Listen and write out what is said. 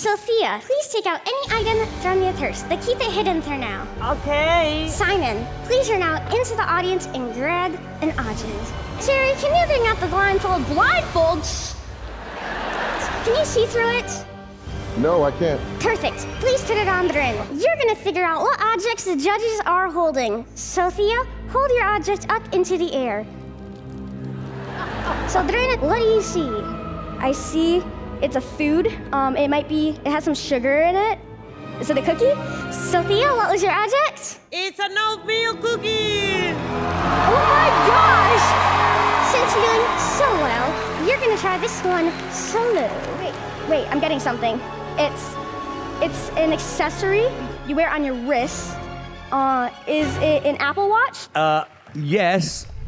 Sofia, please take out any item from your purse, but keep it hidden for now. Okay. Simon, please turn out into the audience and grab an object. Terry, can you bring out the blindfold? Blindfold? Can you see through it? No, I can't. Perfect. Please put it on the rim. You're gonna figure out what objects the judges are holding. Sofia, hold your object up into the air. So, Drina, what do you see? I see it's a food. Um, it might be, it has some sugar in it. Is it a cookie? Sofia, what was your object? It's an oatmeal cookie. Oh my gosh! Since you're doing so well, you're gonna try this one solo. Wait, wait, I'm getting something. It's, it's an accessory you wear on your wrist. Uh, is it an Apple Watch? Uh, yes. My gosh!